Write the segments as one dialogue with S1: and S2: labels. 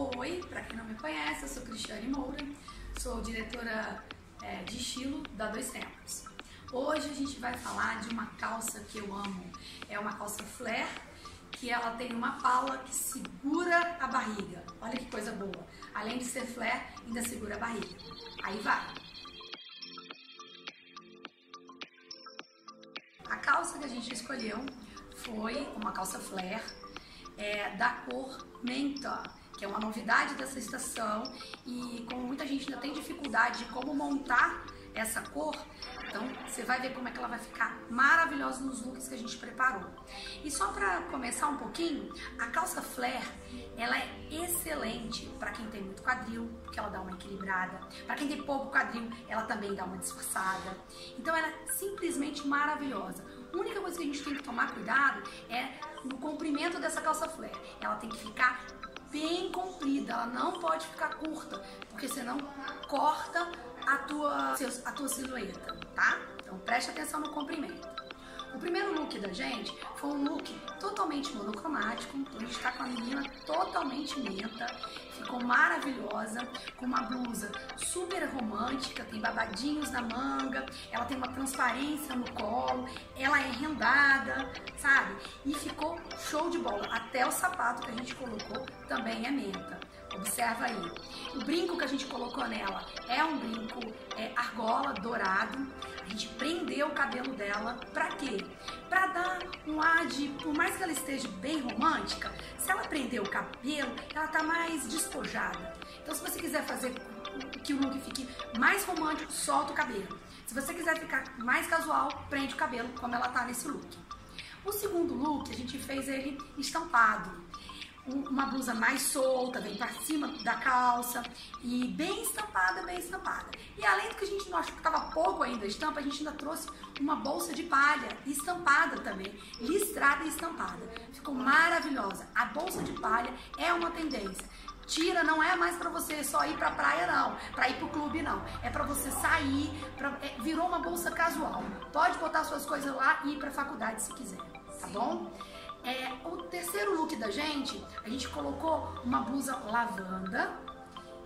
S1: Oi, para quem não me conhece, eu sou Cristiane Moura, sou diretora é, de estilo da Dois Tempos. Hoje a gente vai falar de uma calça que eu amo. É uma calça flare, que ela tem uma pala que segura a barriga. Olha que coisa boa. Além de ser flare, ainda segura a barriga. Aí vai. A calça que a gente escolheu foi uma calça flare é, da cor menta, que é uma novidade dessa estação e como muita gente ainda tem dificuldade de como montar essa cor, então você vai ver como é que ela vai ficar maravilhosa nos looks que a gente preparou. E só para começar um pouquinho, a calça flare, ela é excelente para quem tem muito quadril, porque ela dá uma equilibrada. Para quem tem pouco quadril, ela também dá uma disfarçada. Então ela é simplesmente maravilhosa. A única coisa que a gente tem que tomar cuidado é no comprimento dessa calça flare. Ela tem que ficar bem comprida, ela não pode ficar curta, porque senão corta a tua, a tua silhueta, tá? Então preste atenção no comprimento. O primeiro look da gente foi um look totalmente monocromático, então a gente tá com a menina totalmente menta, ficou maravilhosa, com uma blusa super romântica, tem babadinhos na manga, ela tem uma transparência no colo, ela é rendada, sabe? E ficou show de bola. Até o sapato que a gente colocou também é menta. Observa aí. O brinco que a gente colocou nela é um brinco é, argola dourado. A gente prendeu o cabelo dela. Pra quê? Pra dar um ar de, por mais que ela esteja bem romântica, se ela prender o cabelo, ela tá mais despojada. Então, se você quiser fazer que o look fique mais romântico, solta o cabelo. Se você quiser ficar mais casual, prende o cabelo, como ela tá nesse look. O segundo look, a gente fez ele estampado uma blusa mais solta, vem para cima da calça e bem estampada, bem estampada. E além do que a gente não achou que estava pouco ainda a estampa, a gente ainda trouxe uma bolsa de palha estampada também, listrada e estampada. Ficou maravilhosa. A bolsa de palha é uma tendência. Tira não é mais para você só ir para praia não, para ir pro clube não. É para você sair, pra, é, virou uma bolsa casual. Pode botar suas coisas lá e ir para faculdade se quiser, tá bom? É, o terceiro look da gente, a gente colocou uma blusa lavanda,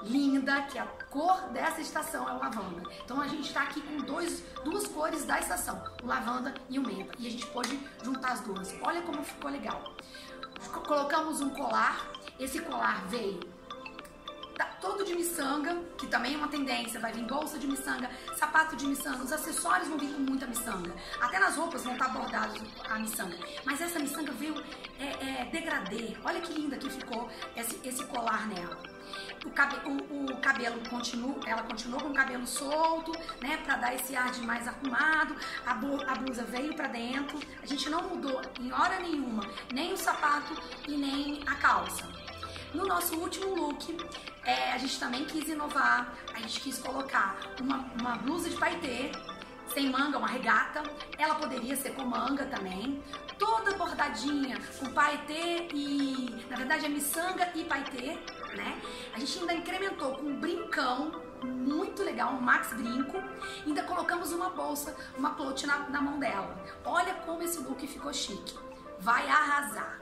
S1: linda, que a cor dessa estação é o lavanda. Então a gente está aqui com dois, duas cores da estação, o lavanda e o menta. E a gente pode juntar as duas. Olha como ficou legal. Colocamos um colar, esse colar veio miçanga, que também é uma tendência, vai vir bolsa de miçanga, sapato de miçanga, os acessórios vão vir com muita miçanga. Até nas roupas vão estar bordados a miçanga. Mas essa miçanga veio é, é, degradê. Olha que linda que ficou esse, esse colar nela. O, cabe, o, o, cabelo continua, ela continuou com o cabelo solto, né, para dar esse ar de mais arrumado. A, a blusa veio para dentro. A gente não mudou em hora nenhuma nem o sapato e nem a calça. No nosso último look, gente também quis inovar, a gente quis colocar uma, uma blusa de paetê, sem manga, uma regata. Ela poderia ser com manga também. Toda bordadinha, com paetê e... Na verdade é miçanga e paetê, né? A gente ainda incrementou com um brincão muito legal, um max brinco. Ainda colocamos uma bolsa, uma clote na, na mão dela. Olha como esse look ficou chique. Vai arrasar.